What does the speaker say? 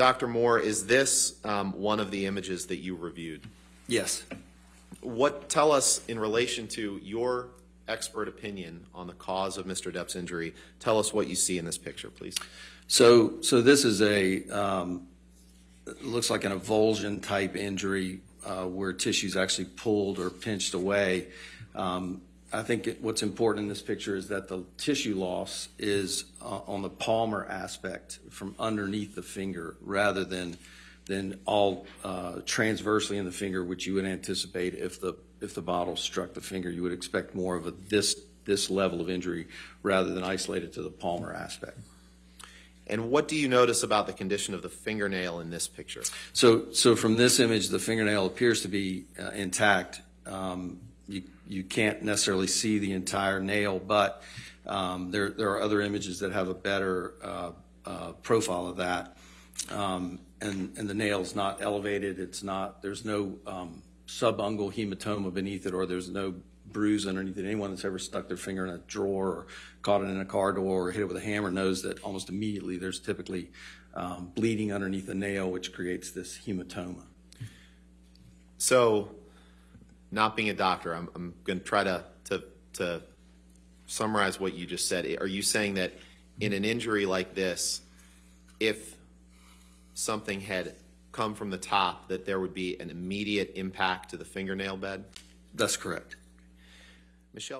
Dr. Moore, is this um, one of the images that you reviewed? Yes. What, tell us, in relation to your expert opinion on the cause of Mr. Depp's injury, tell us what you see in this picture, please. So, so this is a, um, looks like an avulsion type injury uh, where tissue's actually pulled or pinched away. Um, I think it- what's important in this picture is that the tissue loss is uh, on the palmar aspect from underneath the finger rather than, than all uh, transversely in the finger, which you would anticipate if the, if the bottle struck the finger. You would expect more of a this, this level of injury rather than isolated to the palmar aspect. And what do you notice about the condition of the fingernail in this picture? So, so from this image, the fingernail appears to be uh, intact. Um, you, you can't necessarily see the entire nail, but um, there, there are other images that have a better uh, uh, profile of that. Um, and, and the nail's not elevated. It's not, there's no um, subungual hematoma beneath it, or there's no bruise underneath it. Anyone that's ever stuck their finger in a drawer or caught it in a car door or hit it with a hammer knows that almost immediately there's typically um, bleeding underneath the nail, which creates this hematoma. So, not being a doctor, I'm, I'm going to try to, to, to summarize what you just said. Are you saying that in an injury like this, if something had come from the top, that there would be an immediate impact to the fingernail bed? That's correct. Michelle?